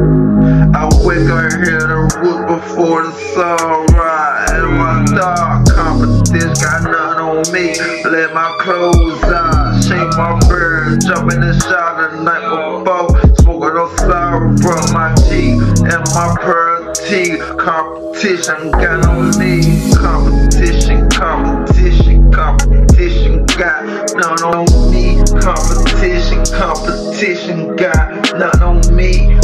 I wake up here to root before the sunrise. And my dark competition got none on me. Let my clothes out, shake my beard, jump in the shower the night before. Smoking on sour from my teeth, and my pearl teeth. Competition got on me. Competition, competition, competition got none on me. Competition, competition got none on me.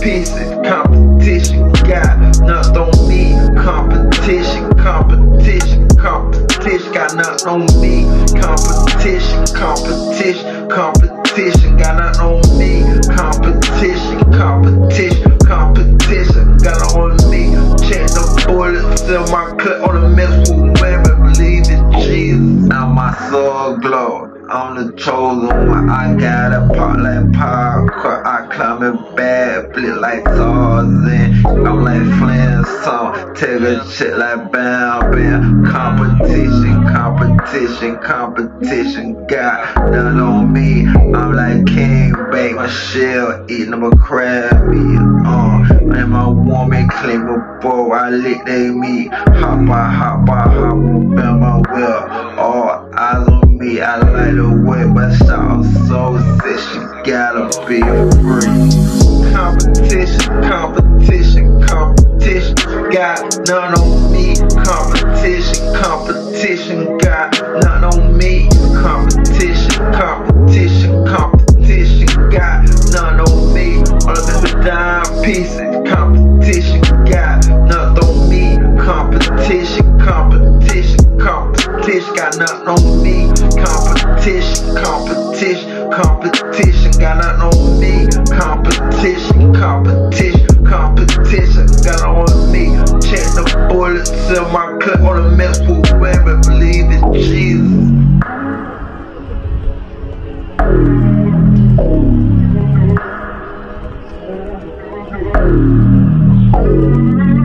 Pieces. Competition got none on me. Competition, competition, competition got nothing on me. Competition, competition, competition got nothing on me. Competition, competition, competition got nothing on me. Check the bullets in my cut on the mess whoever believe in Jesus. Now my soul glow. I'm the chosen one. I got a part like parkour. I climb it bad, flip like Tarzan. I'm like Flintstone. Take a shit like Bam Bam. Competition, competition, competition. Got none on me. I'm like King Bake My shell eating them a crab. Uh, and my woman clean before I lick they meat. Hop by, hop by, hop up in my wheel. Free. Competition, competition, competition. Got none on me. Competition, competition. Got none on me. Competition, competition, competition. Got none on me. All of this dime pieces. Competition got nothing on me. Competition, competition, competition. Got nothing on me. Competition, competition, competition. Oh.